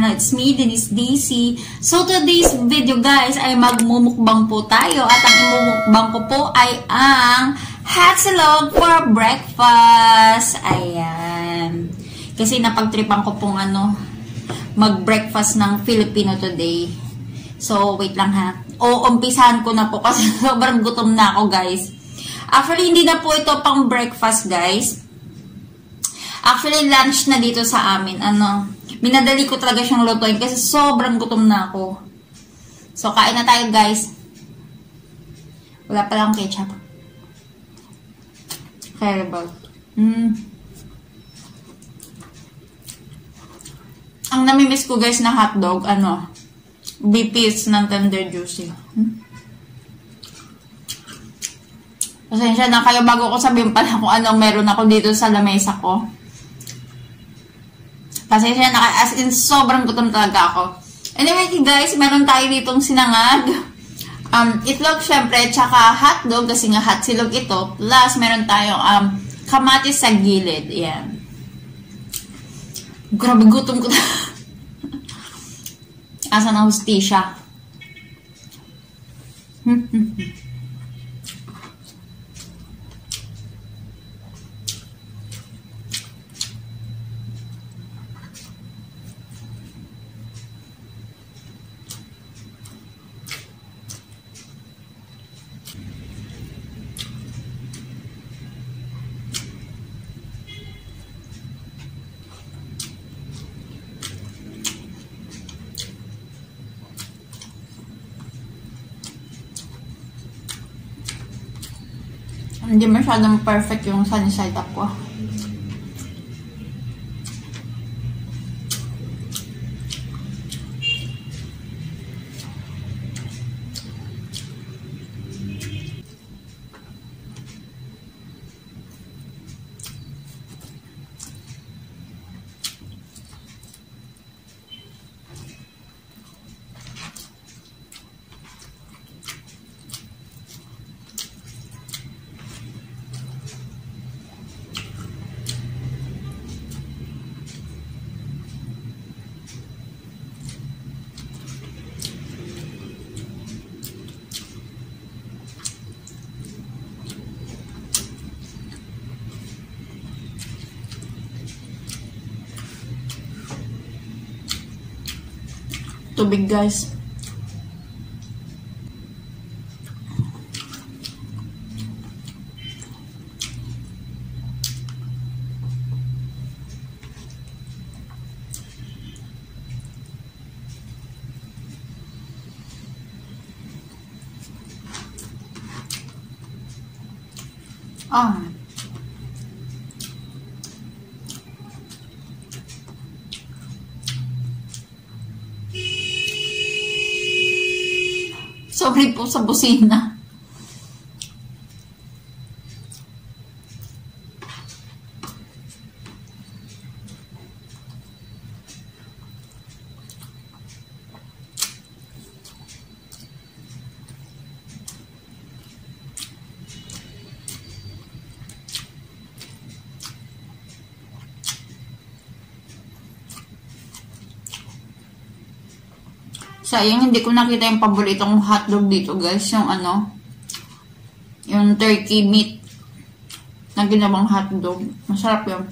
channel. It's me, Denise DC. So today's video guys ay magmumukbang po tayo at ang imumukbang ko po ay ang hatsilog for breakfast. Ayan. Kasi napagtripan ko pong ano, mag-breakfast ng Filipino today. So wait lang ha. O umpisahan ko na po kasi sobrang gutom na ako guys. Actually, hindi na po ito pang breakfast guys Actually, lunch na dito sa amin. Ano, minadali ko talaga siyang lutuin kasi sobrang gutom na ako. So, kain na tayo, guys. Wala pa lang ketchup. Terrible. Mm. Ang namimiss ko, guys, na hotdog, ano, BPs ng tender juicy. Hmm? Pasensya na kayo bago ko sabihin pala kung anong meron ako dito sa lamesa ko. Pasensya na, as in, sobrang gutom talaga ako. Anyway, guys, meron tayo ditong sinangag. Um, itlog, syempre, tsaka hotdog, kasi nga hot silog ito. Plus, meron tayong um, kamatis sa gilid. Ayan. Grabe, gutom ko. Asa ng hustisya. Hmm, hmm, hmm. Hindi masyadong perfect yung side up ko. Tubig guys. Ah. Sorry po sa busina. Sayang, hindi ko nakita yung paboritong hotdog dito, guys. Yung ano, yung turkey meat na ginawang hotdog. Masarap yun.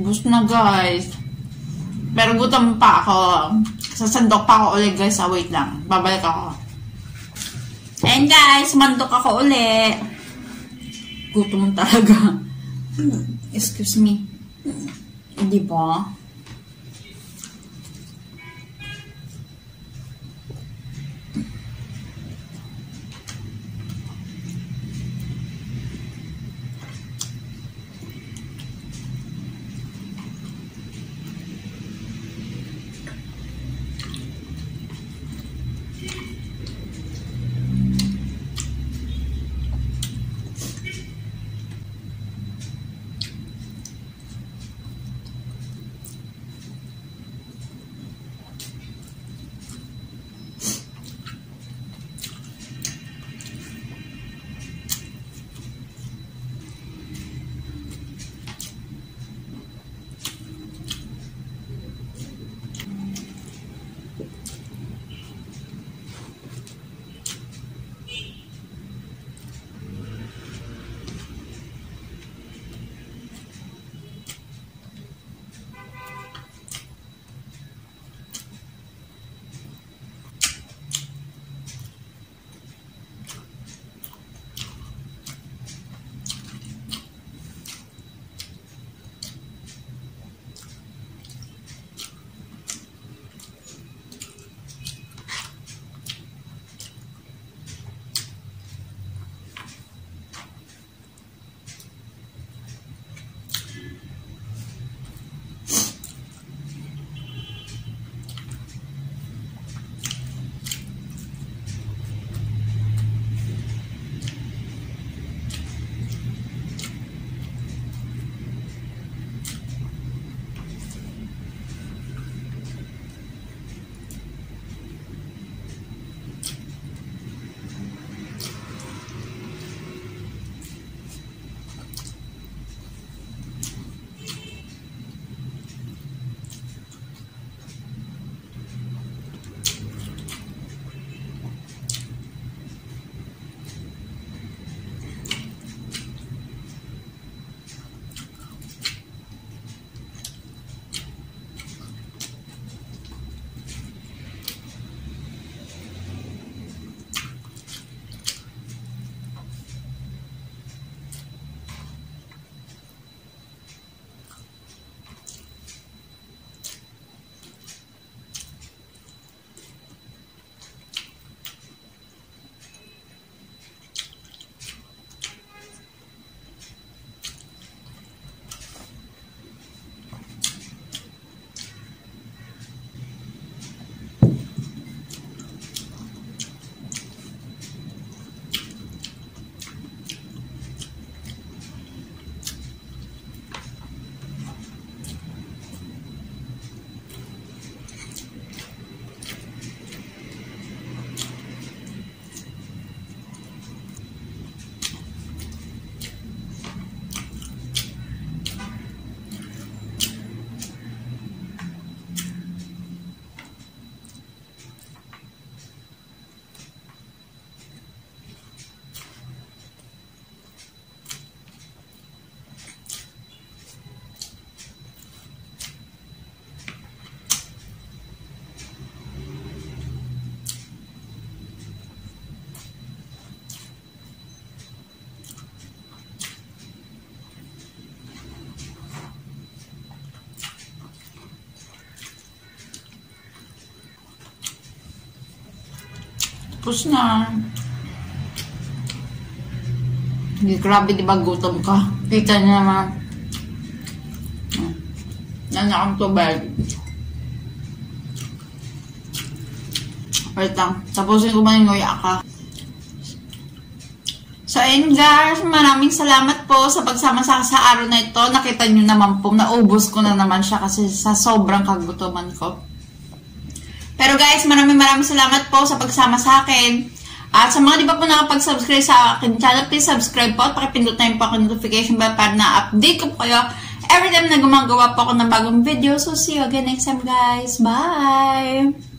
Ubus na guys. Pero gutom pa ako. Sasandok pa ako ulit guys. Ah, wait lang. Babalik ako. And guys, mandok ako ulit. Gutom talaga. Excuse me. Di ba? Tapos na. Hindi, grabe, di ba gutom ka? Kita niya naman. Yan akong tubig. Wait lang. Tapusin ko ba yung nguya ka? So, ayun guys, maraming salamat po sa pagsama sa, sa araw na ito. Nakita nyo naman po, naubos ko na naman siya kasi sa sobrang kagutuman ko. Pero guys, maraming maraming salamat po sa pagsama sa akin. At sa mga di pa po nakapag-subscribe sa akin channel, please subscribe po at pakipindot na yung po notification bell para na-update ko po kayo every time na gumagawa po ako ng bagong video. So, see you again next time guys. Bye!